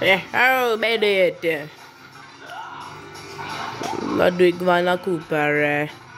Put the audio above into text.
Eh, oh, made it! Ludwig van la Cooper. Eh.